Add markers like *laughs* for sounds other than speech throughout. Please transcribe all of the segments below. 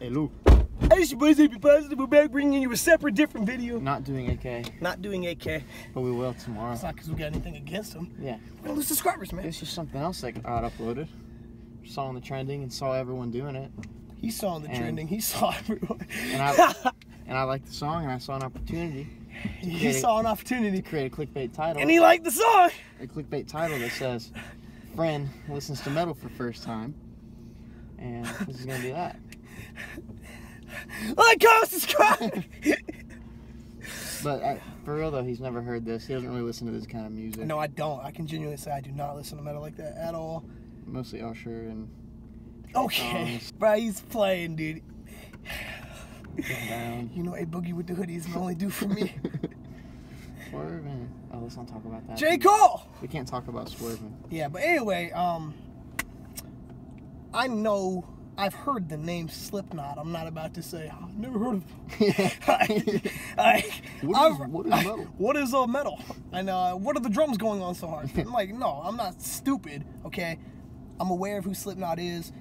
Hey, it's your boys, AB Positive. We're back bringing you a separate, different video. Not doing AK, Not doing AK. but we will tomorrow. It's not because we got anything against them. Yeah. We're gonna lose subscribers, man. It's just something else that I uploaded. Saw on the trending and saw everyone doing it. He saw in the And- trending. He saw *laughs* everyone. And I *laughs* and I liked the song and I saw an opportunity he saw an opportunity. to create a clickbait title. And he liked the song. a clickbait title that says, "Friend listens to metal for first time," and this is gonna be that. Like, comment, subscribe. But uh, for real though, he's never heard this. He doesn't really listen to this kind of music. no, I don't. I can genuinely say I do not listen to metal like that at all. Mostly Usher and Okay. Songs. *laughs* Bro, he's playing, dude. Down. You know, A Boogie wit da Hoodie is only do for me. *laughs* Swerving. Oh, let's not talk about that. J. Cole. We can't talk about swerving. Yeah, but anyway, um, I know I've heard the name Slipknot. I'm not about to say I've never heard of them. *laughs* I, I, What is- what is I- metal? what is uh, metal? And uh, what are the drums going on so hard? I'm *laughs* like, no, I'm not stupid. Okay, I'm aware of who Slipknot is,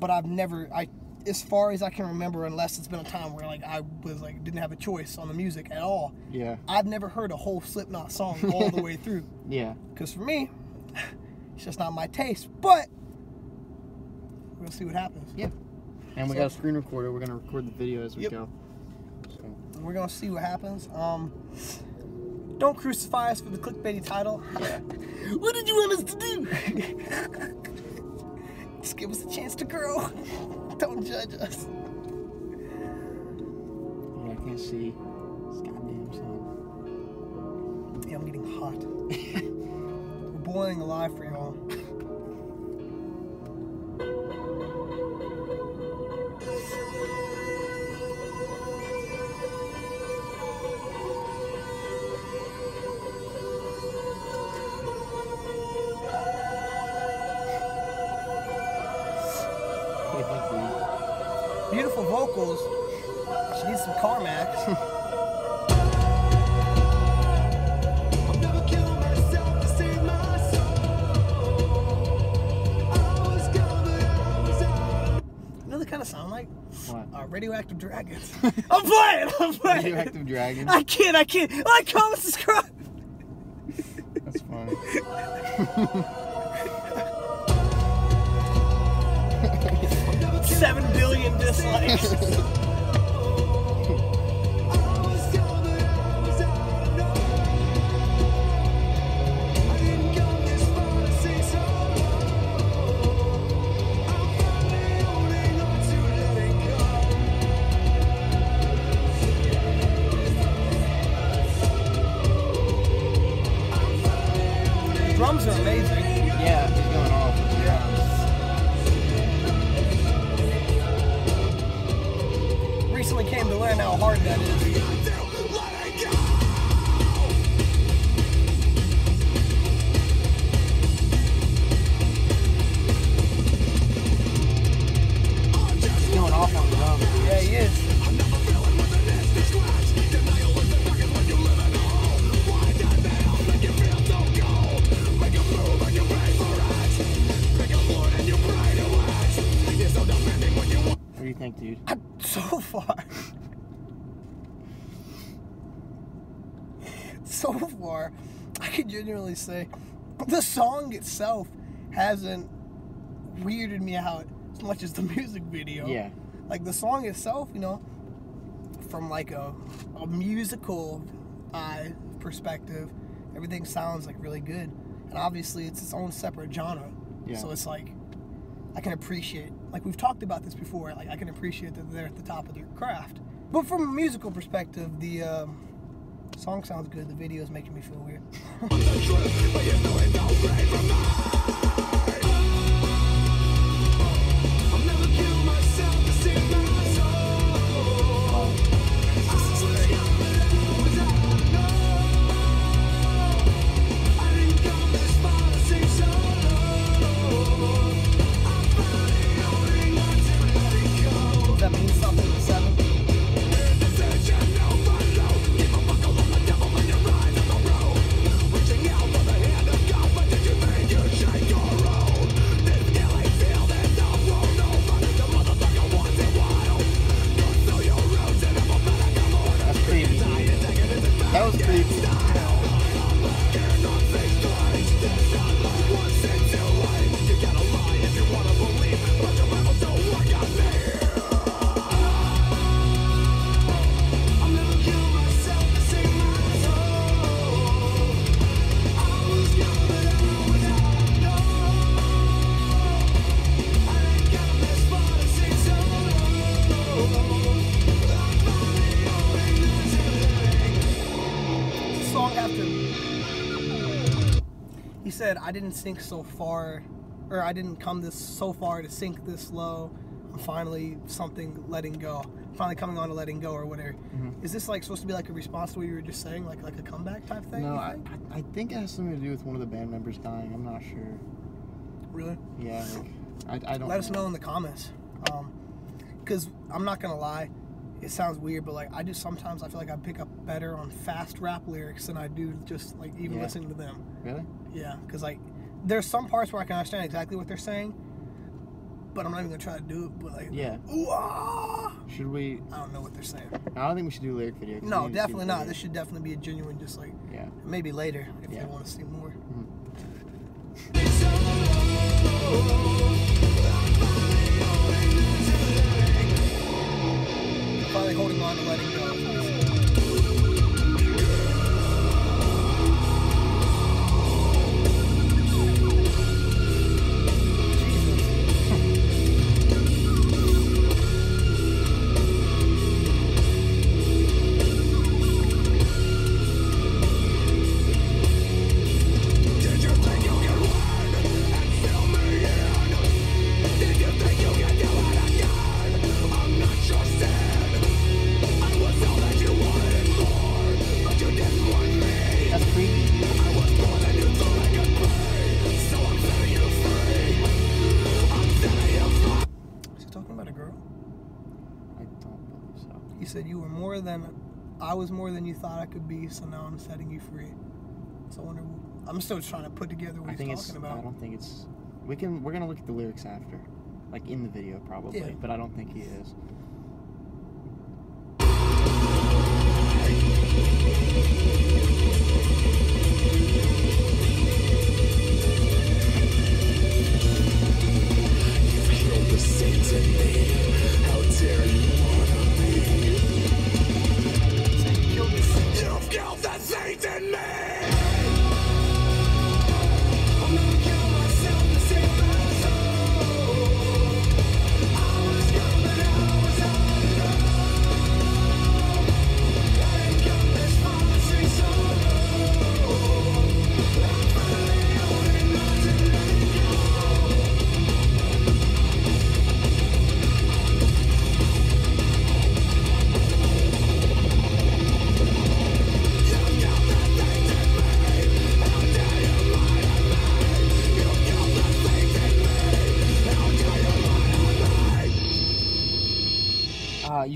but I've never, I, as far as I can remember, unless it's been a time where like I was like didn't have a choice on the music at all. Yeah. I've never heard a whole Slipknot song all the *laughs* way through. Yeah. Because for me, *sighs* it's just not my taste. But we'll see what happens. Yeah. And we So- got a screen recorder. We're gonna record the video as we Yep. go. So, We're gonna see what happens. Um, don't crucify us for the clickbaity title. Yeah. *laughs* what did you want us to do? *laughs* Just give us a chance to grow. *laughs* don't judge us. yeah, I can't see It's goddamn sun. Yeah, I'm getting hot. We're boiling alive for y'all. Vocals. She needs some Carmax. You know kind of sound like? What? Uh, radioactive dragons. *laughs* I'm playing. I'm playing. Radioactive Dragons? I can't. I can't. Like, comment, subscribe. That's funny. *laughs* Seven billion dislikes. *laughs* Recently came to learn how hard that is. Far. So far, I can genuinely say the song itself hasn't weirded me out as much as the *laughs* music video. Yeah. Like the song itself, you know, from like a, a musical eye perspective, everything sounds like really good. And obviously it's its own separate genre. Yeah. So it's like I can appreciate like we've talked about this before, like I can appreciate that they're at the top of their craft. But from a musical perspective, the um, song sounds good, the video is making me feel weird. *laughs* I didn't sink so far, or I didn't come this so far to sink this low. I'm finally something letting go. Finally coming on to letting go or whatever. Mhm. Is this like supposed to be like a response to what you were just saying, like like a comeback type thing? No, I, think? I I think it has something to do with one of the band members dying. I'm not sure. really. Yeah, like I, I don't. Let us know in the comments. Um, cause I'm not gonna lie, it sounds weird, but like I just sometimes I feel like I pick up better on fast rap lyrics than I do just like even Yeah. listening to them. Really? Yeah, cause like there's some parts where I can understand exactly what they're saying, but I'm not even gonna try to do it. But like, Yeah. ooh, ah, Should we? I don't know what they're saying. I don't think we should do a lyric video. No, need to see definitely not. video. This should definitely be a genuine, just like Yeah. maybe later if Yeah. you want to see more. Finally on to letting go. Was more than you thought I could be, so now I'm setting you free. So I wonder. I'm still trying to put together what I he's talking about. I don't think it's. We can. We're gonna look at the lyrics after, like in the video probably. Yeah. But I don't think he is. Killed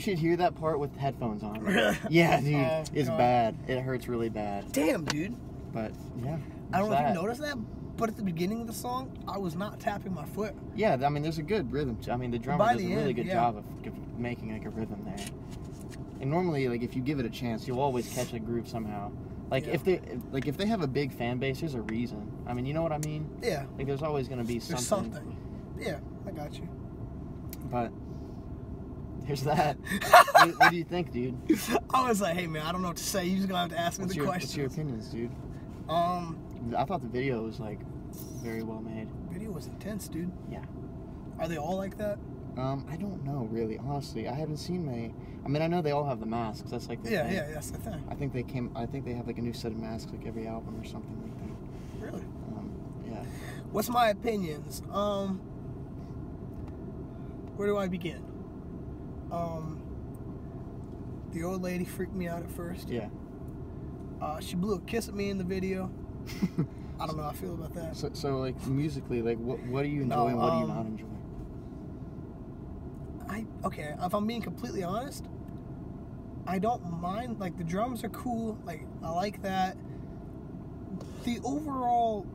should hear that part with headphones on. *laughs* Yeah, dude, Oh, it's God. bad. It hurts really bad. Damn, dude. But yeah. I don't know if you that. noticed that, but at the beginning of the song, I was not tapping my foot. Yeah, I mean, there's a good rhythm. I mean, the drummer By does a really end, good yeah. job of, of making like a rhythm there. And normally, like if you give it a chance, you'll always catch a groove somehow. Like Yeah. if they like if they have a big fan base, there's a reason. I mean, you know what I mean? Yeah, Like there's always gonna be something. there's something. Yeah, I got you. But there's that. *laughs* what, what do you think, dude? I was like, hey man, I don't know what to say. You just gonna have to ask me What's the your, what's your opinions, dude? Um, I thought the video was like very well made. video was intense, dude. Yeah. Are they all like that? Um, I don't know really, honestly. I haven't seen many. I mean, I know they all have the masks. That's like the Yeah, thing. yeah, that's the thing. I think they came. I think they have like a new set of masks like every album or something like that. Really. Um, yeah. What's my opinions? Um, where do I begin? Um, the old lady freaked me out at first. Yeah. Uh, she blew a kiss at me in the video. *laughs* I don't know how I feel about that. so, so like musically, like what what do you enjoying? No, and what do you um, not enjoy? I okay. If I'm being completely honest, I don't mind. Like the drums are cool. Like I like that. The overall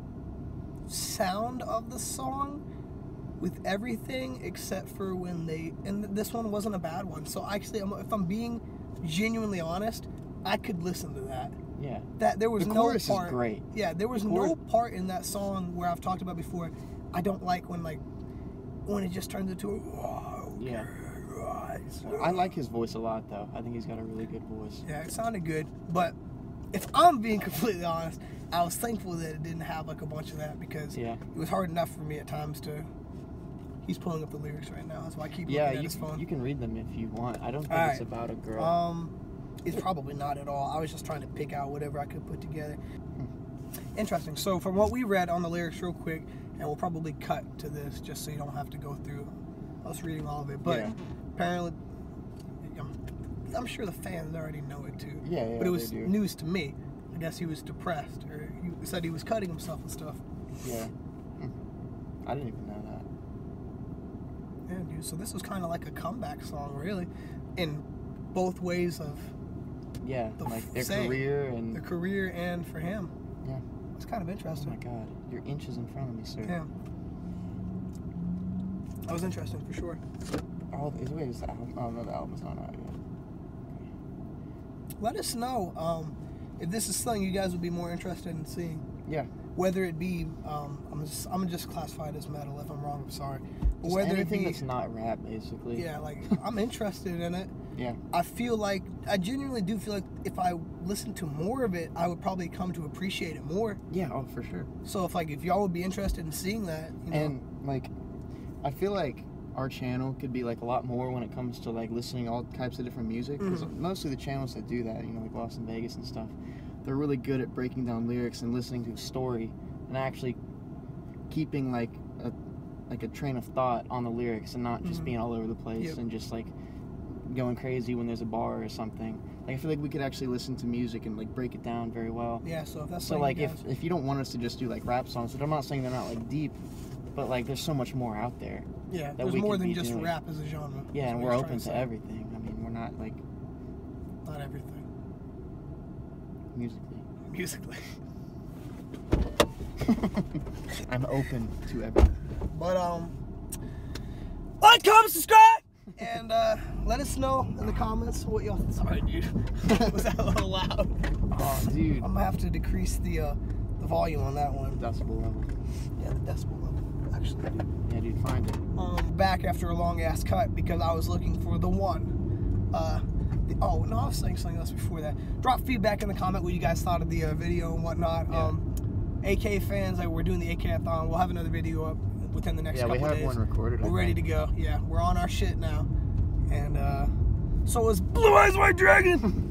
sound of the song, with everything except for when they and this one wasn't a bad one. So actually, I'm- if I'm being genuinely honest, I could listen to that. Yeah. That there was The no chorus is part. great. Yeah, there was The no part in that song where I've talked about before. I don't like when like when it just turns into a oh, Yeah. I like his voice a lot though. I think he's got a really good voice. Yeah, it sounded good, but if I'm being *laughs* completely honest, I was thankful that it didn't have like a bunch of that because Yeah. it was hard enough for me at times to. He's pulling up the lyrics right now. That's why I keep Yeah, looking at you his phone. you can read them if you want. I don't think it's about a girl. Um, it's probably not at all. I was just trying to pick out whatever I could put together. Interesting. So from what we read on the lyrics, real quick, and we'll probably cut to this just so you don't have to go through us reading all of it. But Yeah. apparently, I'm, I'm sure the fans already know it too. Yeah, yeah, But it was news to me. I guess he was depressed, or he said he was cutting himself and stuff. Yeah. Hmm. I didn't even know that. Yeah, dude. So this was kind of like a comeback song, really, in both ways of Yeah, The like their saying. career and the career and for him. Yeah. It's kind of interesting. oh my god, you're inches in front of me, sir. Yeah. That was interesting for sure. Oh, is wait, is the album? Oh no, the album's not out yet. Let us know um, if this is something you guys would be more interested in seeing. Yeah. Whether it be, um, I'm just, I'm just classify it as metal. If I'm wrong, I'm sorry. Just whether it anything be, that's not rap, basically. yeah, like *laughs* I'm interested in it. Yeah. I feel like I genuinely do feel like if I listened to more of it, I would probably come to appreciate it more. Yeah. Oh, for sure. So if like if y'all would be interested in seeing that, you know, And like, I feel like our channel could be like a lot more when it comes to like listening all types of different music. Because Mhm. most of the channels that do that, you know, like Lost in Vegas and stuff, they're really good at breaking down lyrics and listening to a story and actually keeping like a like a train of thought on the lyrics and not just Mhm. being all over the place Yep. and just like going crazy when there's a bar or something. Like I feel like we could actually listen to music and like break it down very well. yeah. So if that's So like you if if you don't want us to just do like rap songs, and I'm not saying they're not like deep, but like there's so much more out there. yeah, that there's more than just doing. rap as a genre. Yeah, and we're open trying to everything. I mean, we're not like Not everything musically. musically, *laughs* I'm open to everything. but um, like, comment, subscribe, and uh, let us know in the comments what y'all. Sorry, dude, *laughs* was that a little loud? Oh, dude, I'm gonna have to decrease the uh, the volume on that one. decibel level. Yeah, the decibel level. Actually, Yeah, dude, find it. um, back after a long ass cut because I was looking for the one. Uh, the, oh no, I was saying something else before that. Drop feedback in the comment what you guys thought of the uh, video and whatnot. Yeah. Um, AK fans, like we're doing the AK-a-thon. We'll have another video up within the next Yeah, we couple have days. one recorded. We're ready to go. Yeah, we're on our shit now. And uh, so is Blue Eyes White Dragon. *laughs*